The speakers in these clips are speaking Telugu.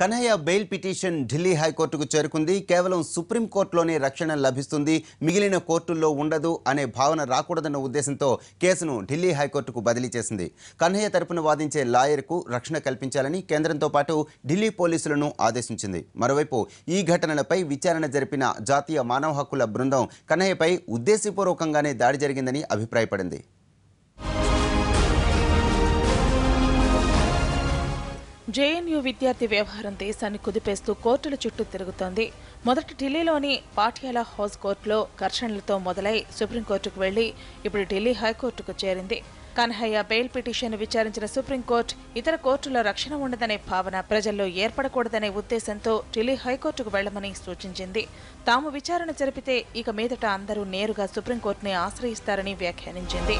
కన్హయ్య బెయిల్ పిటిషన్ ఢిల్లీ హైకోర్టుకు చేరుకుంది. కేవలం సుప్రీంకోర్టులోనే రక్షణ లభిస్తుంది. మిగిలిన కోర్టుల్లో ఉండదు అనే భావన రాకూడదన్న ఉద్దేశంతో కేసును ఢిల్లీ హైకోర్టుకు బదిలీ చేసింది. కన్హయ్య తరపున వాదించే లాయర్కు రక్షణ కల్పించాలని కేంద్రంతో పాటు ఢిల్లీ పోలీసులను ఆదేశించింది. మరోవైపు ఈ ఘటనలపై విచారణ జరిపిన జాతీయ మానవ హక్కుల బృందం కన్హయ్యపై ఉద్దేశపూర్వకంగానే దాడి జరిగిందని అభిప్రాయపడింది. జేఎన్యూ విద్యార్థి వ్యవహారం దేశాన్ని కుదిపేస్తూ కోర్టుల చుట్టూ తిరుగుతోంది. మొదట ఢిల్లీలోని పాటియాలా హౌస్ కోర్టులో ఘర్షణలతో మొదలై సుప్రీంకోర్టుకు వెళ్ళి ఇప్పుడు ఢిల్లీ హైకోర్టుకు చేరింది. కన్హయ్య బెయిల్ పిటిషన్ విచారించిన సుప్రీంకోర్టు ఇతర కోర్టుల్లో రక్షణ ఉండదనే భావన ప్రజల్లో ఏర్పడకూడదనే ఉద్దేశంతో ఢిల్లీ హైకోర్టుకు వెళ్ళమని సూచించింది. తాము విచారణ జరిపితే ఇక మీదట అందరూ నేరుగా సుప్రీంకోర్టుని ఆశ్రయిస్తారని వ్యాఖ్యానించింది.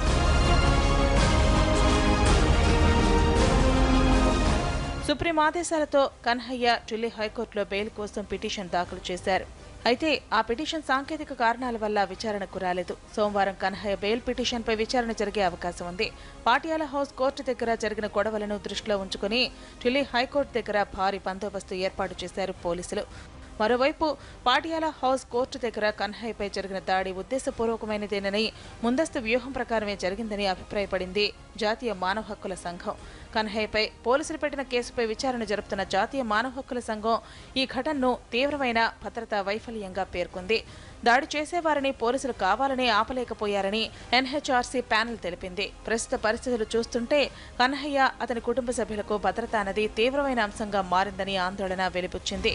సుప్రీం ఆదేశాలతో కన్హయ్య ఢిల్లీ హైకోర్టులో బెయిల్ కోసం పిటిషన్ దాఖలు చేశారు. అయితే ఆ పిటిషన్ సాంకేతిక కారణాల వల్ల విచారణకు రాలేదు. సోమవారం కన్హయ్య బెయిల్ పిటిషన్పై విచారణ జరిగే అవకాశం ఉంది. పాటియాలా హౌస్ కోర్టు దగ్గర జరిగిన గొడవలను దృష్టిలో ఉంచుకుని ఢిల్లీ హైకోర్టు దగ్గర భారీ బందోబస్తు ఏర్పాటు చేశారు పోలీసులు. మరోవైపు పాటియాలా హౌస్ కోర్టు దగ్గర కన్హయ్యపై జరిగిన దాడి ఉద్దేశపూర్వకమైనదేనని ముందస్తు వ్యూహం ప్రకారమే జరిగిందని అభిప్రాయపడింది జాతీయ మానవ హక్కుల సంఘం. కన్హయ్యపై పోలీసులు పెట్టిన కేసుపై విచారణ జరుపుతున్న జాతీయ మానవ హక్కుల సంఘం ఈ ఘటనను తీవ్రమైన భద్రతా వైఫల్యంగా పేర్కొంది. దాడి చేసేవారిని పోలీసులు కావాలనే ఆపలేకపోయారని ఎన్హెచ్ఆర్సీ ప్యానెల్ తెలిపింది. ప్రస్తుత పరిస్థితులు చూస్తుంటే కన్హయ్య అతని కుటుంబ సభ్యులకు భద్రత అన్నది తీవ్రమైన అంశంగా మారిందని ఆందోళన వెలిబుచ్చింది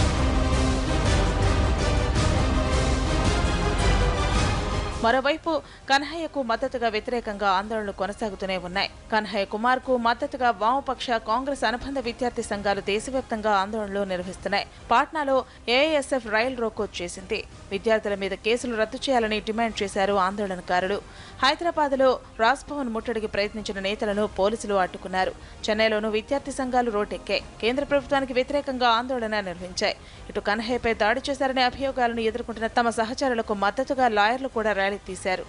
మరోవైపు కన్హయ్యకు మద్దతుగా వ్యతిరేకంగా ఆందోళనలు కొనసాగుతూనే ఉన్నాయి. కన్హయ్య కుమార్కు మద్దతుగా వామపక్ష కాంగ్రెస్ అనుబంధ విద్యార్థి సంఘాలు దేశవ్యాప్తంగా ఆందోళనలు నిర్వహిస్తున్నాయి. పాట్నాలో ఏఐఎస్ఎఫ్ రైల్ రోకో చేసింది. విద్యార్థుల మీద కేసులు రద్దు చేయాలని డిమాండ్ చేశారు ఆందోళనకారులు. హైదరాబాద్లో రాజ్భవన్ ముట్టడికి ప్రయత్నించిన నేతలను పోలీసులు అడ్డుకున్నారు. చెన్నైలోనూ విద్యార్థి సంఘాలు రోడ్డెక్కాయి కేంద్ర ప్రభుత్వానికి వ్యతిరేకంగా ఆందోళన నిర్వహించాయి. ఇటు కన్హయ్యపై దాడి చేశారనే అభియోగాలను ఎదుర్కొంటున్న తమ సహచరులకు మద్దతుగా లాయర్లు కూడా reality ser